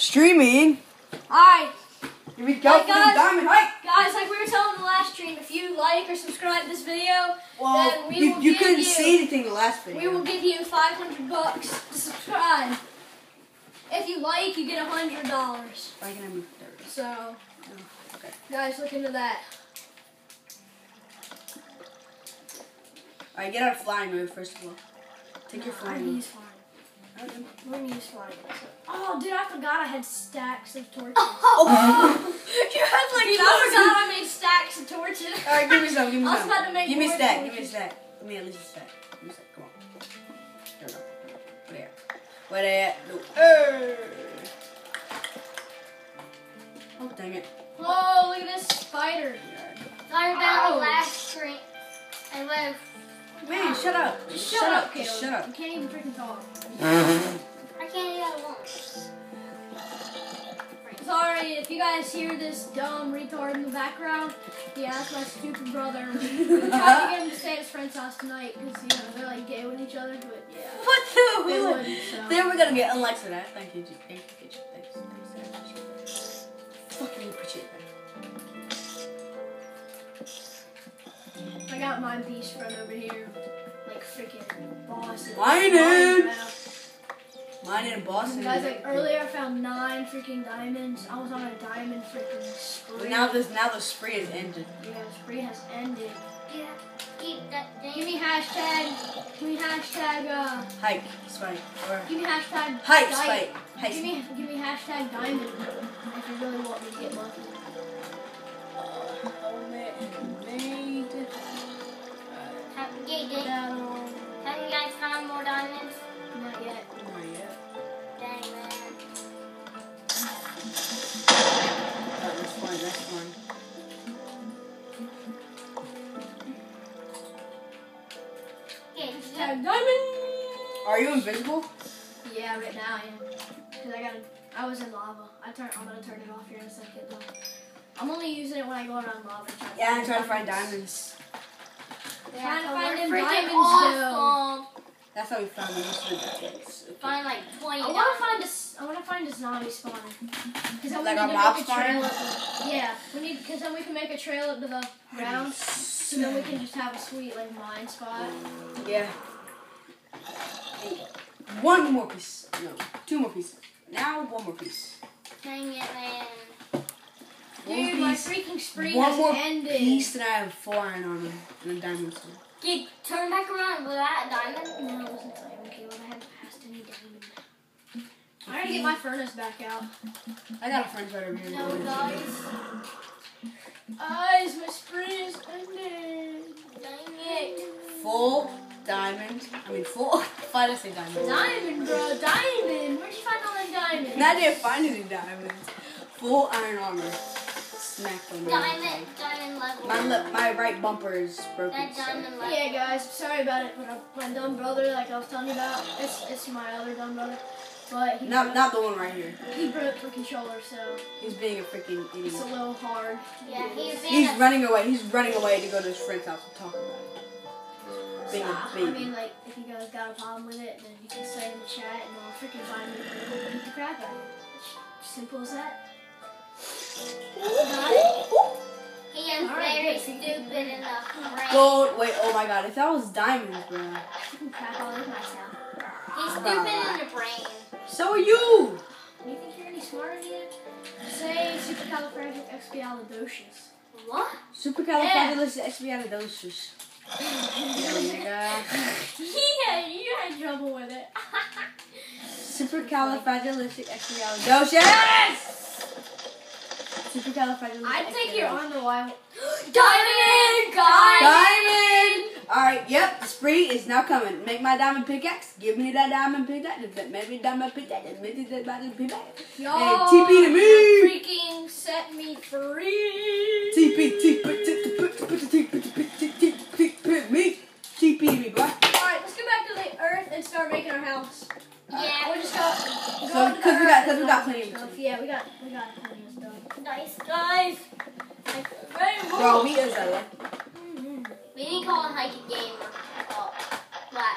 Streaming. Here we go Hey, guys. diamond hike. guys, like we were telling in the last stream, if you like or subscribe this video, Well, Then we you, will you give couldn't you- say anything the last video. we will give you 500 bucks to subscribe. If you like, you get $100. Why can I move there? So, oh, Okay. guys, look into that. Alright, get out of flying mode first of all. Take your I flying mode. Use flying. Okay. Let me use flying. Oh, dude, I forgot I had stacks of torches. Oh. oh. you had like Dude, I that forgot I made stacks of torches. Alright, give me some. Give me I was some. about to make give me a stack. Give me a stack. Give me at least a stack. Give me a stack. Come on. There we go. Where they at? Where they at? No. Hey. Oh dang it. Oh, look at this spider. Sorry about Ouch. the last stream. I left. Man, shut up. Just Just shut, up, Just Caleb. shut up. You can't even freaking talk. Mm-hmm. I can't even one. Sorry if you guys hear this dumb retard in the background. Yeah, that's my stupid brother. We tried to get him to stay at his friend's house tonight because you know they're like gay with each other, but yeah, What they the? wouldn't. So. Then we're gonna get unlikes for that. Thank you, G. Thank you, Thank you. Thanks. That. I got my beast friend over here, like freaking boss. in Mine Minecraft. Mine in Boston. Guys, like earlier I found nine freaking diamonds. I was on a diamond freaking spree. But now this now the spree is ended. yeah, the spree has ended. Yeah. Keep that thing. Give me hashtag. Give me hashtag. Uh, Hike, spike, or give me hashtag. hike, spike, hike. Give me, give me hashtag diamond if you really want me to get lucky. Have, yeah, yeah. That, um, Have you guys found more diamonds? not yet. Not yet. Dang man. That was fun. That's fun. Okay, diamond. Are you invisible? Yeah, right now I am. Cause I got, I was in lava. I turn, I'm gonna turn it off here in a second though. I'm only using it when I go around lava. Yeah, I'm trying to find diamonds. Trying to so find them diamonds, awesome. That's how we found most of the diamonds. Find like 20 I want to find a, s- I want to find a zombie spawn. Cause then Like we a need to mob make a trail spawner? up the, Yeah, we need, cause then we can make a trail up to the ground. So then we can just have a sweet like mine spot. Yeah. One more piece. No, two more pieces. Now one more piece. Dang it, man. One Dude, my piece. freaking spree One has more ended. piece, that I have four iron armor and a diamond sword. Get, turn back around with that diamond. No, it wasn't diamond, Caleb. I haven't passed any diamond. I gotta get my furnace back out. I got a friend right over here. No, guys. Guys, my spree is ended. Dang it. Full diamond. I mean, full. Why did I say diamond? Diamond, bro, diamond. Where'd you find all that diamonds? And I didn't find any diamonds. Full iron armor. Smacked on. Diamond, diamond level. My lip, my right bumper is broken. That so- level. Yeah, guys, sorry about it, but uh, my dumb brother, like I was telling you about, it's it's my other dumb brother, but he Not, broke, not the one right here. he broke the controller, so He's being a freaking it's a little hard. Yeah, he's being He's a running away. He's running away to go to his friend's house and talk about it. Being So, a I baby. mean, like, if you guys got a problem with it, then you can say in the chat, and I'll freaking find it and beat the crap out of it. Simple as that. Got it? He is very stupid in the. Gold. Wait. Oh my God. If that was diamonds, bro. Freaking crap all over myself. He's stupid in the brain. So are you. Do you think you're any smarter than you? Say supercalifragilisticexpialidocious. What? Supercalifragilisticexpialidocious. Oh yeah. Yeah, you had trouble with it. Supercalifragilisticexpialidocious. Supercalifragilisticexpialidocious. I'd take your arm though. I Diamond, guys! Diamond! Alright, yep, spree is now coming. Make my diamond pickaxe. Give me that diamond pickaxe. Maybe diamond pickaxe. Maybe that diamond pickaxe. Yo, Hey, TP to me. Freaking set me free. TP, TP, TP, TP, TP, me. TP to me, boy. Alright, let's go back to the earth and start making our house. Yeah. We just got. So, go to the 'cause we got- earth 'cause we and got all plenty that of stuff. stuff. Yeah, we got we got plenty of stuff. Nice, guys. Like, very Bro, we is a We need to call a hike a game. Oh, what?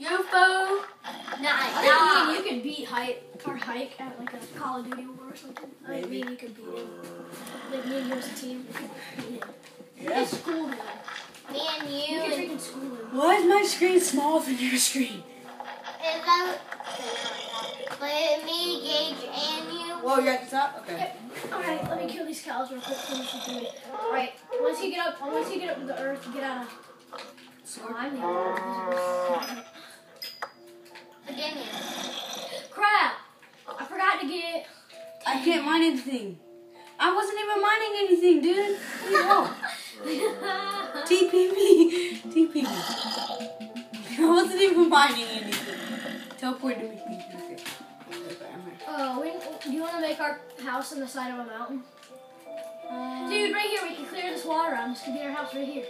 UFO. Nah, I think nah. me and you could beat hike or hike at like a Call of Duty war or something. I think me and you could beat him. Like me and you as a team, we could beat him. We Yeah. could school him. Me and We you could and freaking school him. Why is my screen smaller than your screen? Is that, but me, Gage, and you. Whoa, you're at the top? Okay. Alright, let me kill these cows real quick. Finish the food. Alright, once you get up, once you get up to the earth, get out of. Oh, I'm the Again, you. Crap! I forgot to get. I can't mine anything. I wasn't even mining anything, dude. What do you want? TP me. TP me. I wasn't even mining our house on the side of a mountain? Um, Dude, right here, we can clear this water out. This could be our house right here.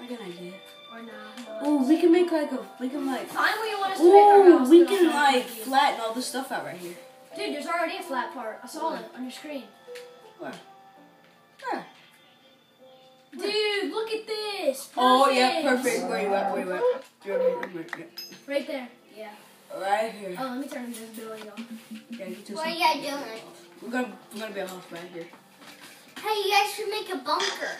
I got an idea. Or nah. Oh, we can make like a, we can like, Find where you want us to make our house. we can like flatten all this stuff out right here. Dude, there's already a flat part. I saw it on your screen. Where? Where? Dude, look at this. Oh yeah, perfect. Where you at? Where you at? Right there. Yeah. Right here. Oh, let me turn invisibility on. Yeah, you two What are you guys doing? We're gonna, we're gonna be a house right here. Hey, you guys should make a bunker.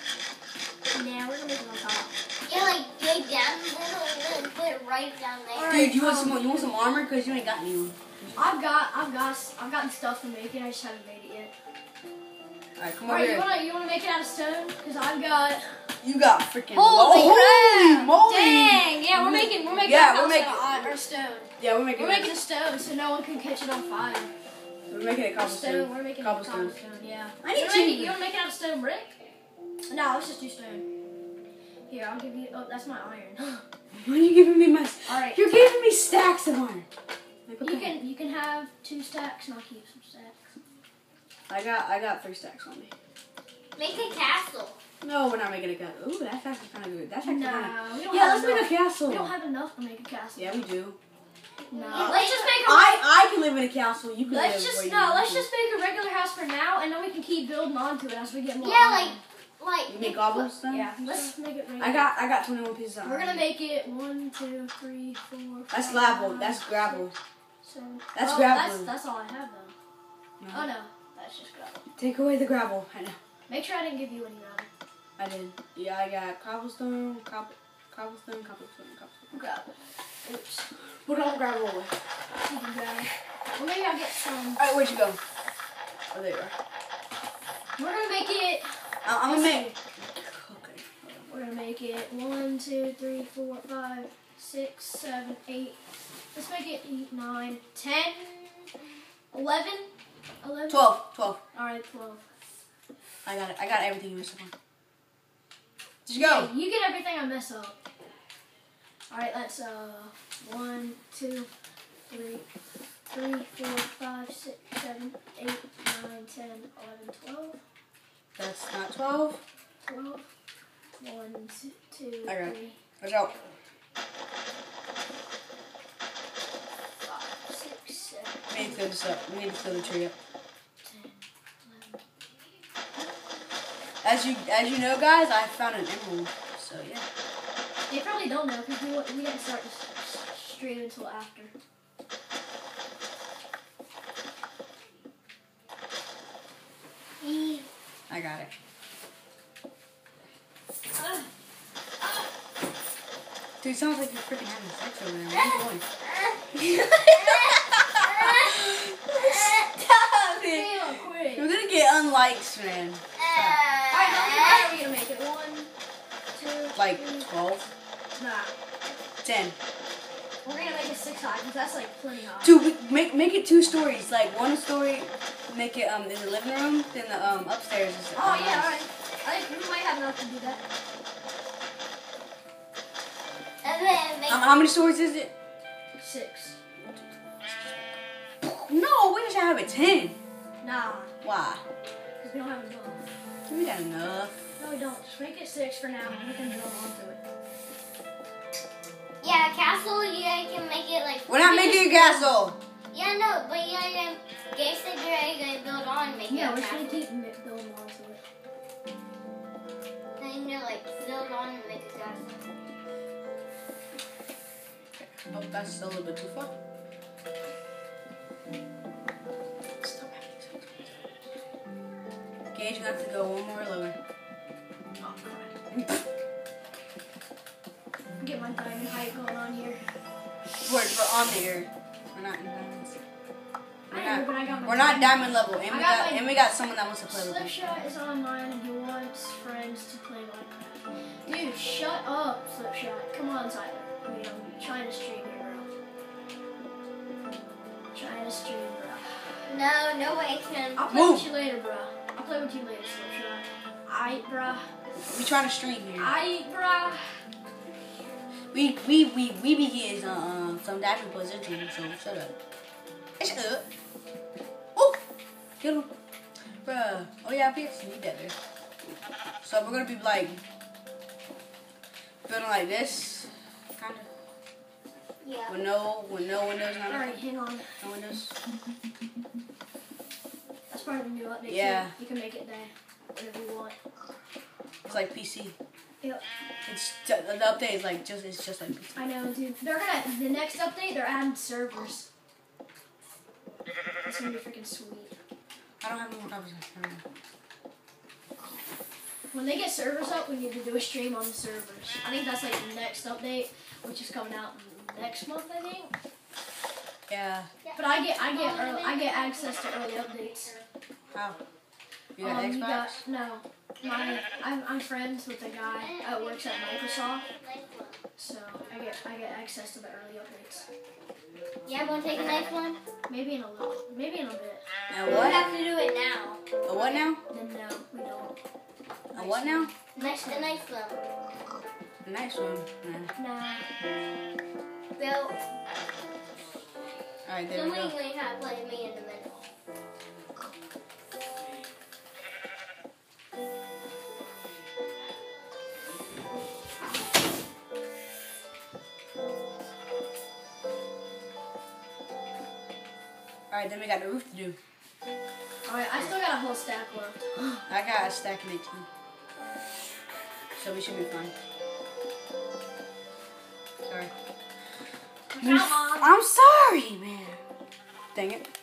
Nah, we're gonna make it on top. Yeah, like dig down a little and then put it right down there. Alright. Dude, you want um, some? You want some armor? Cause you ain't got any. I've got, I've got, I've gotten stuff to make it. I just haven't made it yet. All right, come over Alright, you wanna, you wanna make it out of stone? Cause I've got. You got freaking. Holy holy moly! Dang! Yeah, we're making, we're making. Yeah, we're making- out of, or stone. Yeah, we're making. We're making a stone so no one can catch it on fire. We're making it Stone. cobblestone. We're making Cobblestone. it cobblestone. Yeah. I need you wanna make it, you wanna make it out of stone brick? No, let's just do stone. Here, I'll give you. Oh, that's my iron. Why are you giving me my? All right. You're giving me stacks of iron. Like, what You can you can have two stacks and I'll keep some stacks. I got I got three stacks on me. Make a castle. No, we're not making a castle. Ooh, that's actually kind of good. That's actually kind of. Nah, we don't Yeah, have let's make a castle. We don't have enough to make a castle. Yeah, we do. No. Yeah, Let's just make a I I can live in a castle. You can Let's live just no. Let's just make a regular house for now, and then we can keep building onto it as we get more. Yeah, iron. like, like. You make cobblestone. yeah. Let's make it. Regular. I got I got 21 pieces of iron. We're gonna make it one, two, three, four. That's five, gravel. That's gravel. seven. That's oh, gravel. That's, that's all I have though. No. Oh no, that's just gravel. Take away the gravel. I know. Make sure I didn't give you any gravel. I did. Yeah, I got cobblestone, cob, cobblestone, cobblestone, cobblestone. Gravel. Oops. Put all the gravel away. You can grab it. Well, maybe I'll get some. All right, where'd you go? Oh, there you are. We're gonna make it. I- I'm gonna make. Okay. We're gonna make it one, two, three, four, five, six, seven, eight. Let's make it eight, nine, ten, eleven, eleven. 12, 12. All right, twelve. I got it. I got everything you missed on. Just go. You get everything I mess up. All right, let's uh one, two, three, three, four, five, six, seven, eight, nine, ten, eleven, twelve, That's not 12. twelve. One, two, two, it. three, Let's go. five, six, seven, We need to fill this up. We need to fill the tree up. ten, eleven. As you as you know, guys, I found an emerald. So yeah. They probably don't know because we, we didn't start stream until after. I got it. Ah, Dude, sounds like you're freaking having sex over there. What are you doing? Stop it. You're gonna get unlikes, man. Alright, how are we gonna make it? One, two, Like three, 12, Nah. 10. We're gonna make it six high because that's like plenty high. Dude, make make it two stories. Like one story, make it um in the living room. Then the um upstairs is. Oh um, yeah, alright. I think we might have enough to do that. And then make Um, how many stories is it? Six. No, we should have it ten. Nah, Why? because we don't have enough. We got enough. No, we don't. Just make it six for now, and we can build onto it. yeah, castle. You guys can make it like. We're not making a castle. Yeah, no, but you guys can. Gay said you guys gonna build on and make Yeah, it we're a just gonna castle. keep mi- building onto it. Then you like build on and make a castle. Oh, that's a little bit too far. Stop having. Gage, you have to go one more lower. We're, we're on the air. We're not in diamonds. We're I know, not, but I got we're not diamond- level, and we got got and we got someone that wants to play with us. Slipshot is online and he wants friends to play Minecraft. Dude, shut up, Slipshot. Come on, Tyler. I mean, I'm trying to stream here, bro. Trying to stream, bro. No, no way, Ken. I'll play Move. with you later, bro. I'll play with you later, Slipshot. Aight, bro. We trying to stream here. Aight, bro. We we we we be getting uh, some diamond position, so shut up. Shut up. Oh, get him, bruh. Oh yeah, actually need that there. So we're gonna be like building like this, kind of, Yeah. with no with no windows, not Alright, hang on. no windows. That's part of the new update. Yeah. Too. You can make it there Whatever you want. It's like PC. Yep. It's ju- the update is like just it's just like I know, dude. They're gonna the next update. They're adding servers. It's gonna be freaking sweet. I don't have no more copies. of my camera. When they get servers up, we need to do a stream on the servers. I think that's like the next update, which is coming out next month, I think. Yeah. But I get I get early, I get access to early updates. How? You got Um, Xbox? you got no. My I'm, I'm friends with a guy that works at Microsoft, so I get I get access to the early updates. Yeah, I'm gonna take a nice one? Maybe in a little, maybe in a bit. And We'll have to do it now. A what now? Then no, we don't. A what now? Nice, a nice one. Nice one. Nah. Nah. Well, Alright, there we somebody go. going to have to play me in the middle. Alright, then we got the roof to do. All right, I still got a whole stack left. I got a stack of 18. So we should be fine. Sorry. Come on. I'm sorry, man. Dang it.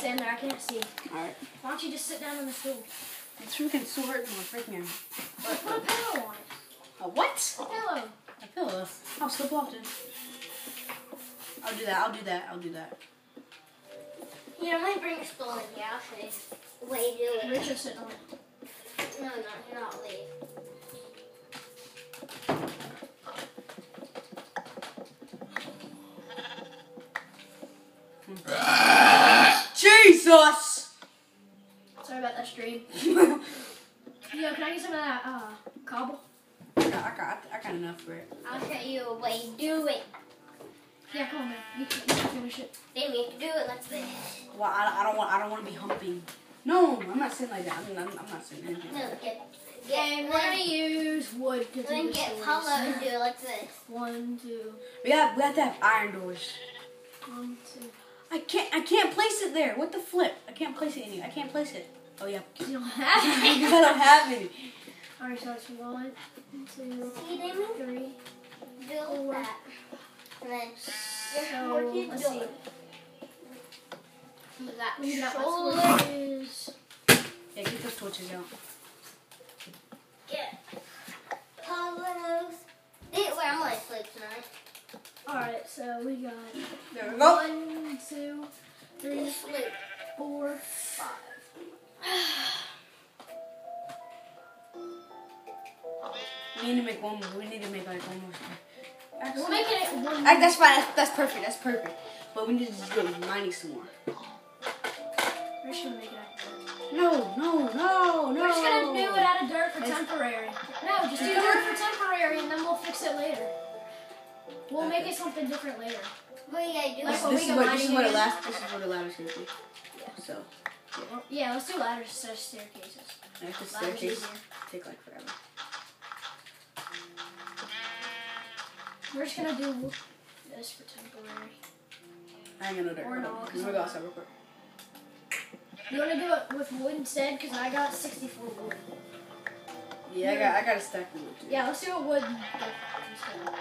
Stand there. I can't see. Alright. Why don't you just sit down on the stool? It's freaking so hurting my freaking. Put a pillow on it. A what? A pillow. I feel this. I'll slip off it. I'll do that. I'll do that. I'll do that. Yeah, I might bring a stool in here. I'll show you. the Way to do it. Richard's sitting on it. No, no, not leave. Hmm. Jesus! Sorry about that stream. Yo, can I get some of that uh, cobble? I got, I got, I got enough for it. I'll show you a way to do it. Yeah, come on, man. You can, you can finish it. Then we to do it like this. Well, I, I don't want, I don't want to be humping. No, I'm not saying like that. I'm, I'm, I'm not saying anything. No, get, And we're gonna use wood to do then the get stories. Paula and do it like this. One, two, We got, we have to have iron doors. one, two. I can't, I can't place it there. What the flip? I can't place it anywhere. I can't place it. Oh yeah. You don't have Because I don't have any. Alright, so it's one, two, See, Damon? three. Do that. And then So, let's see. You got We got shoulder. my torches. Yeah, get those torches out. Get Paula's. This where I'm gonna sleep tonight. Alright, so we got There we go. one, two, three, Sleep. four, five. We need to make one more. We need to make like one more. We're making it one. That's fine. That's, that's perfect. That's perfect. But we need to just go mining some more. We're just gonna make it out. No, no, no, no. We're just gonna do it out of dirt for temporary. No, just do dirt for temporary and then we'll fix it later. We'll make it something different later. What you gotta do? This, when this is what this is what it again. last. This is what it ladder's gonna be. So Yeah, let's do ladders instead uh, of staircases. I have to Ladders staircase take like forever. We're just gonna do this for temporary. I ain't gonna that. Or no, Hold on. 'cause Let me I'm go not- outside real quick. You want to do it with wood instead? Because I got 64 wood. Yeah, I got I got a stack of wood too. Yeah, let's do it wood instead.